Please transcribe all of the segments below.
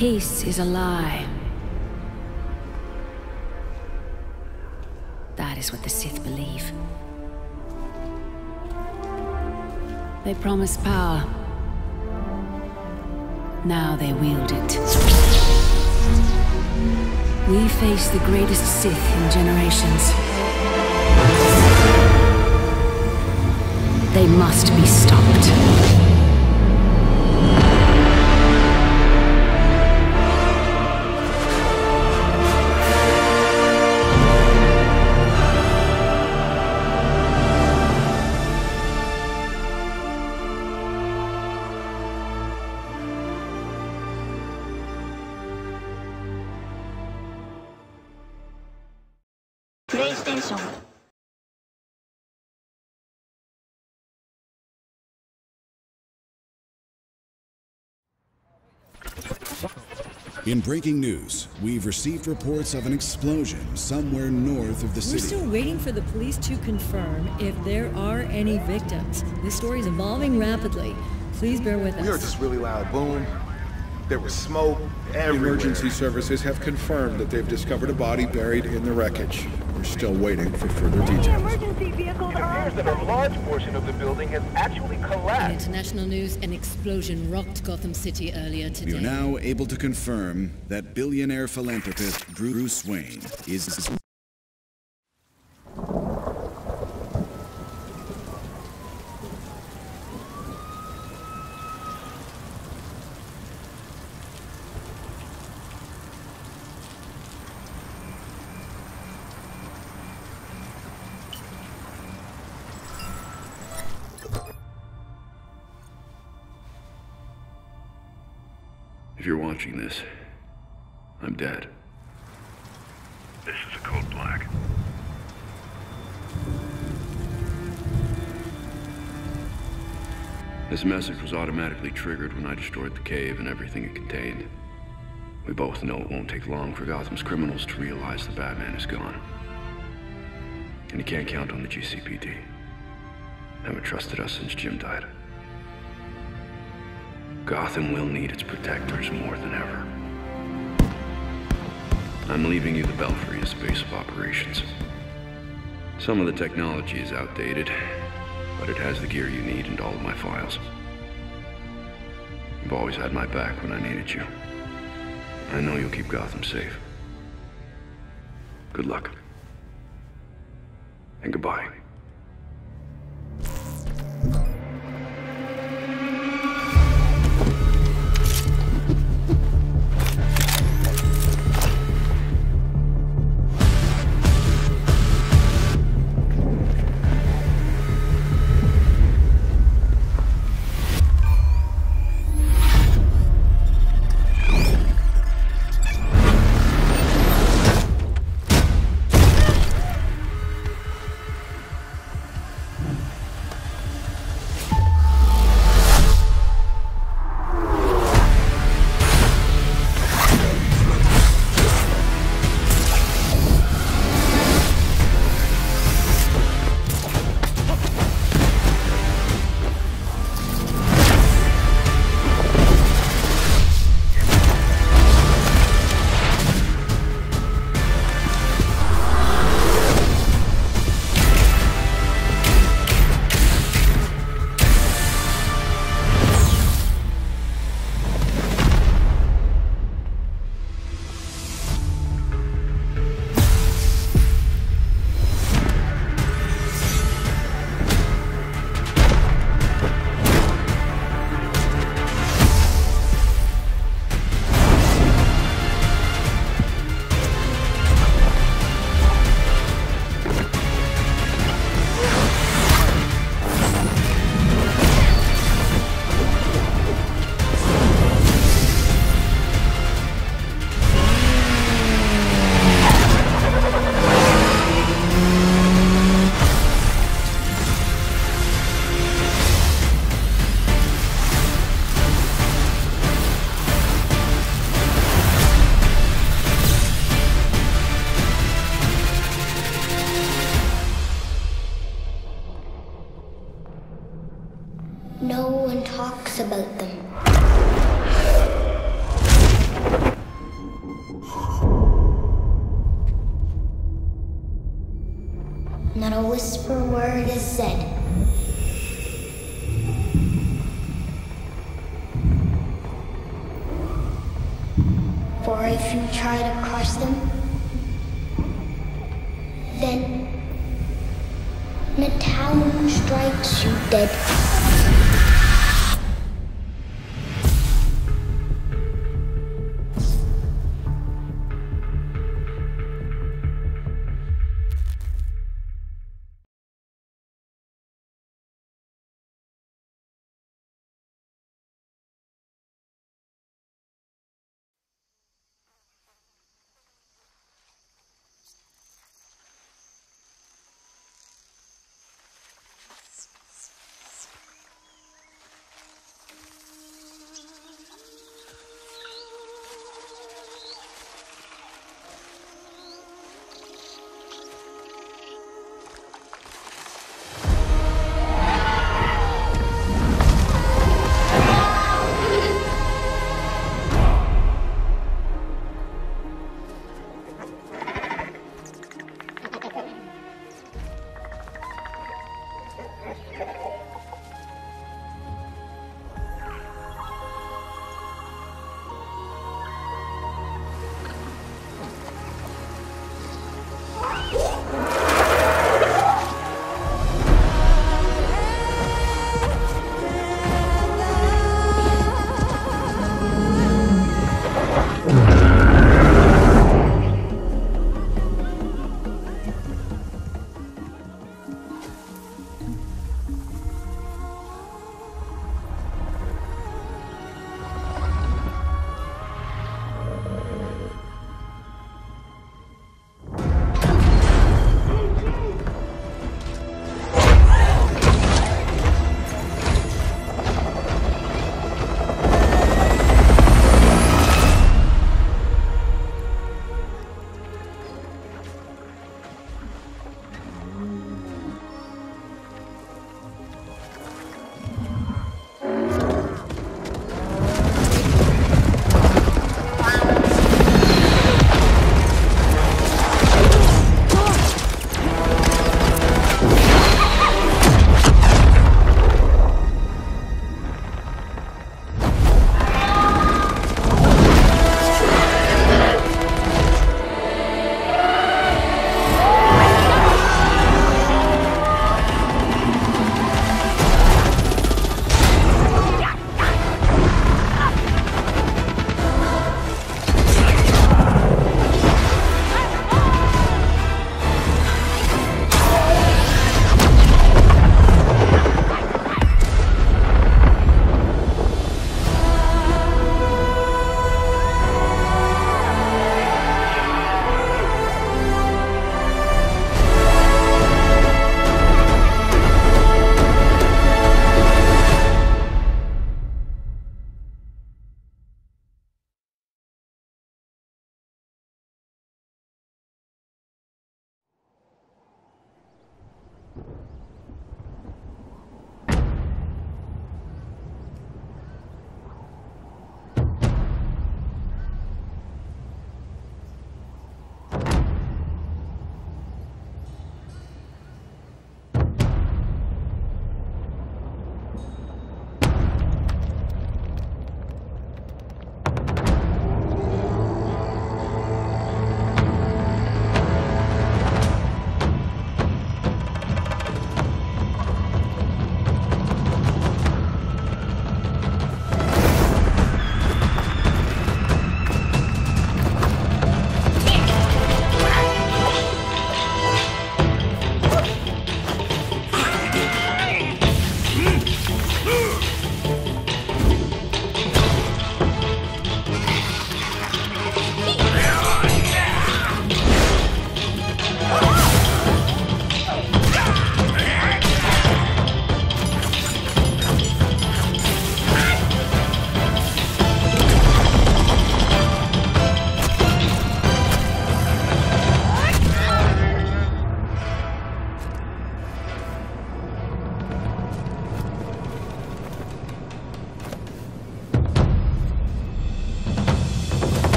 Peace is a lie. That is what the Sith believe. They promise power. Now they wield it. We face the greatest Sith in generations. They must be stopped. In breaking news, we've received reports of an explosion somewhere north of the city. We're still waiting for the police to confirm if there are any victims. This story is evolving rapidly. Please bear with us. We heard this really loud boom. There was smoke everywhere. Emergency services have confirmed that they've discovered a body buried in the wreckage. We're still waiting for further details. Emergency vehicles It appears that a large portion of the building has actually In collapsed. international news, an explosion rocked Gotham City earlier today. We are now able to confirm that billionaire philanthropist Bruce Wayne is If you're watching this, I'm dead. This is a code black. This message was automatically triggered when I destroyed the cave and everything it contained. We both know it won't take long for Gotham's criminals to realize the Batman is gone. And you can't count on the GCPD. Haven't trusted us since Jim died. Gotham will need its protectors more than ever. I'm leaving you the Belfry as base of operations. Some of the technology is outdated, but it has the gear you need and all of my files. You've always had my back when I needed you. I know you'll keep Gotham safe. Good luck. And goodbye. Whisper word is said.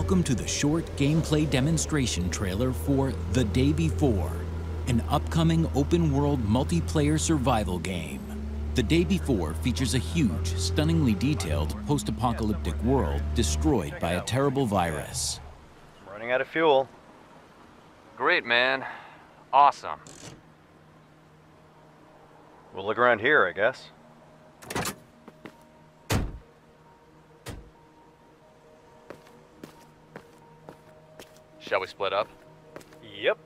Welcome to the short gameplay demonstration trailer for The Day Before, an upcoming open world multiplayer survival game. The Day Before features a huge, stunningly detailed post apocalyptic world destroyed by a terrible virus. I'm running out of fuel. Great, man. Awesome. We'll look around here, I guess. Shall we split up? Yep.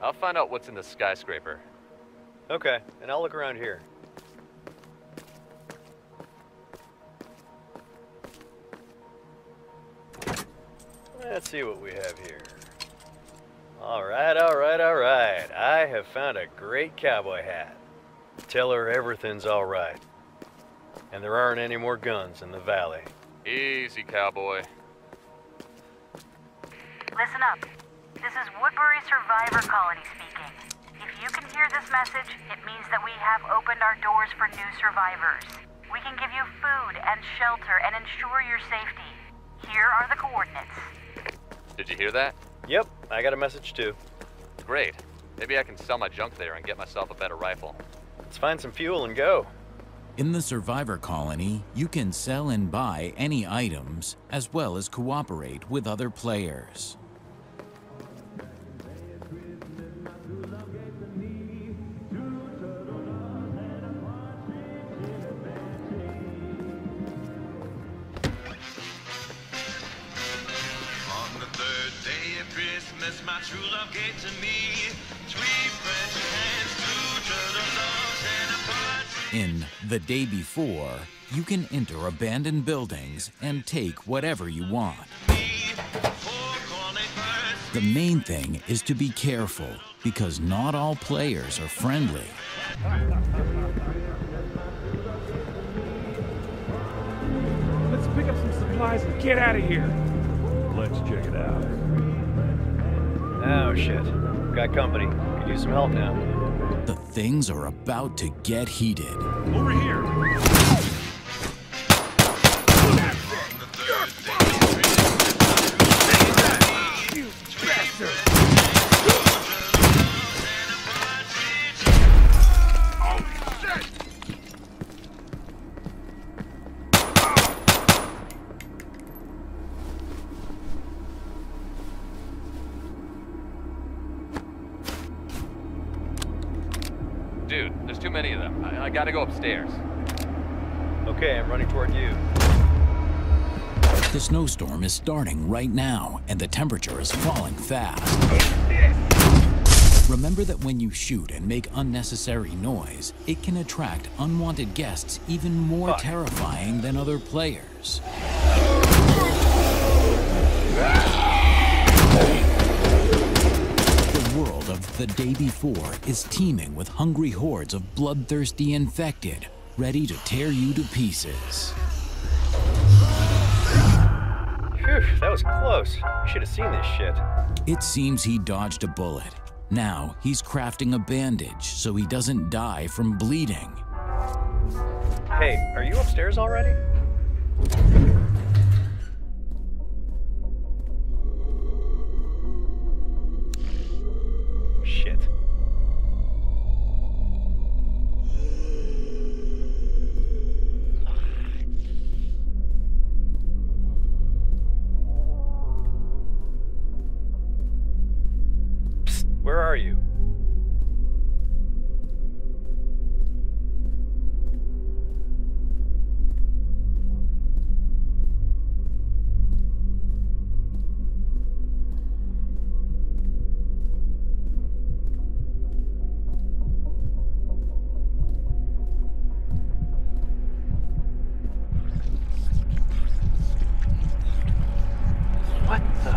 I'll find out what's in the skyscraper. Okay, and I'll look around here. Let's see what we have here. Alright, alright, alright. I have found a great cowboy hat. Tell her everything's alright. And there aren't any more guns in the valley. Easy, cowboy. Listen up. This is Woodbury Survivor Colony speaking. If you can hear this message, it means that we have opened our doors for new survivors. We can give you food and shelter and ensure your safety. Here are the coordinates. Did you hear that? Yep, I got a message too. Great. Maybe I can sell my junk there and get myself a better rifle. Let's find some fuel and go. In the Survivor Colony, you can sell and buy any items, as well as cooperate with other players. True love gave to me three French hens, two turtle doves, and a partridge. In The Day Before, you can enter abandoned buildings and take whatever you want. The main thing is to be careful, because not all players are friendly. Let's pick up some supplies and get out of here. Let's check it out. Oh shit. Got company. Could use some help now. The things are about to get heated. Over here. Too many of them. I, I gotta go upstairs. Okay, I'm running toward you. The snowstorm is starting right now, and the temperature is falling fast. Remember that when you shoot and make unnecessary noise, it can attract unwanted guests even more terrifying than other players. Of the day before is teeming with hungry hordes of bloodthirsty infected, ready to tear you to pieces. Phew, that was close. You should have seen this shit. It seems he dodged a bullet. Now he's crafting a bandage so he doesn't die from bleeding. Hey, are you upstairs already? What the?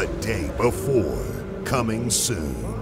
The day before, coming soon.